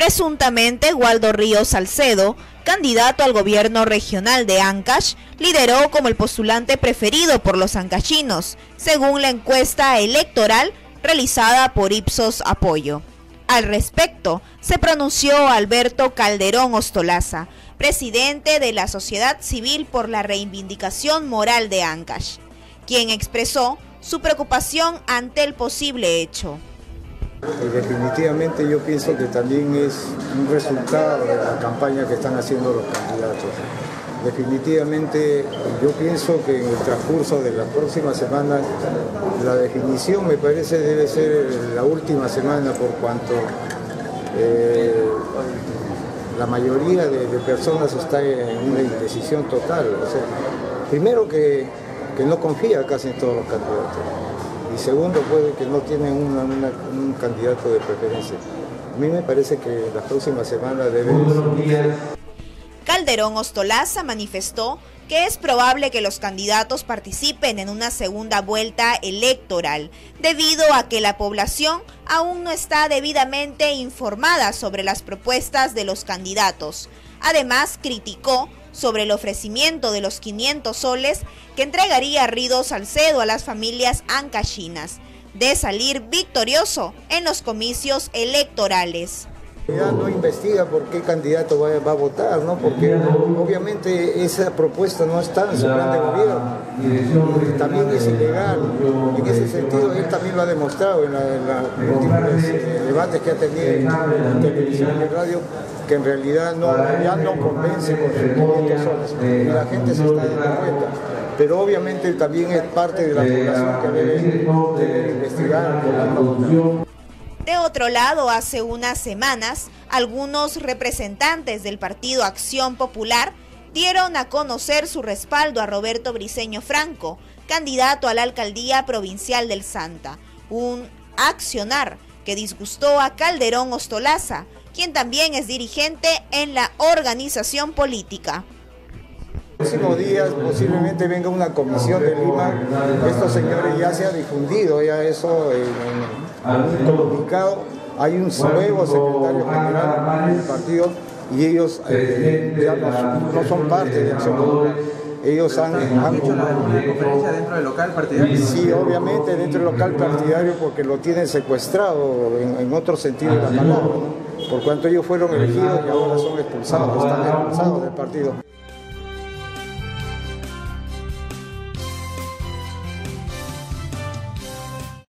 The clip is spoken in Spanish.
Presuntamente, Waldo Ríos Salcedo, candidato al gobierno regional de Ancash, lideró como el postulante preferido por los ancachinos, según la encuesta electoral realizada por Ipsos Apoyo. Al respecto, se pronunció Alberto Calderón Ostolaza, presidente de la Sociedad Civil por la Reivindicación Moral de Ancash, quien expresó su preocupación ante el posible hecho. Definitivamente yo pienso que también es un resultado de la campaña que están haciendo los candidatos. Definitivamente yo pienso que en el transcurso de la próxima semana la definición me parece debe ser la última semana por cuanto eh, la mayoría de, personas está en una indecisión total. primero que, no confía casi en todos los candidatos y segundo puede que no tienen un candidato de preferencia. A mí me parece que la próxima semana debe... Calderón Ostolaza manifestó que es probable que los candidatos participen en una segunda vuelta electoral, debido a que la población aún no está debidamente informada sobre las propuestas de los candidatos. Además, criticó sobre el ofrecimiento de los 500 soles que entregaría Rido Salcedo a las familias ancachinas, de salir victorioso en los comicios electorales. Ya no investiga por qué candidato va, a votar, ¿no? porque obviamente esa propuesta no está en su plan de gobierno. también es ilegal. En ese sentido, él también lo ha demostrado en, los últimos eh, debates que ha tenido en televisión y radio, que en realidad no, ya no convence con sus. Y la gente se está dando cuenta pero obviamente también es parte de la población que debe, investigar por la de otro lado, hace unas semanas, algunos representantes del Partido Acción Popular dieron a conocer su respaldo a Roberto Briceño Franco, candidato a la alcaldía provincial del Santa, un accionar que disgustó a Calderón Ostolaza, quien también es dirigente en la organización política. Próximos días posiblemente venga una comisión de Lima, estos señores ya se ha difundido ya eso en, un comunicado, hay un nuevo secretario general del partido y ellos eh, no, son parte de Acción Popular. Ellos han, hecho una, conferencia dentro del local partidario. Sí, obviamente dentro del local partidario porque lo tienen secuestrado en, otro sentido de la palabra, por cuanto ellos fueron elegidos y ahora son expulsados, están expulsados del partido.